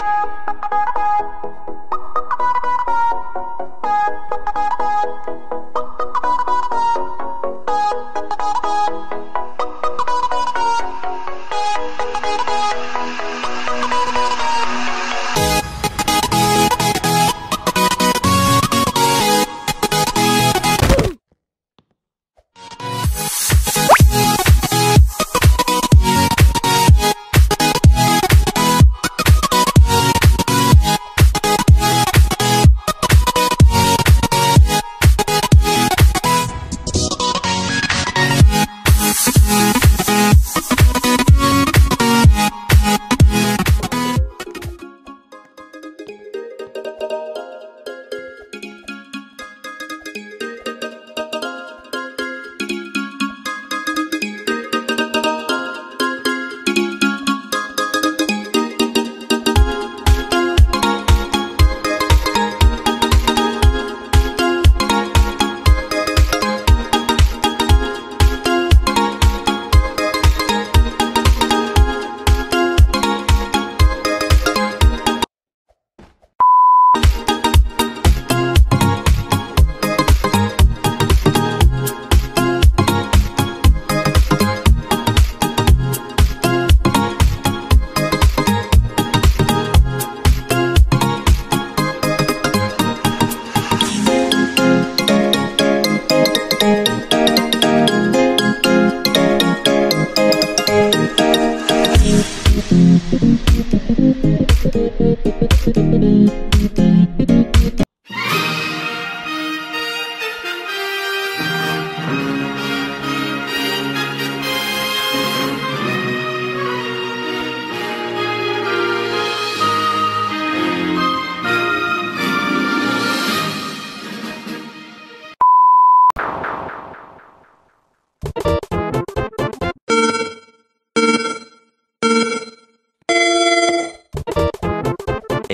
Thank you.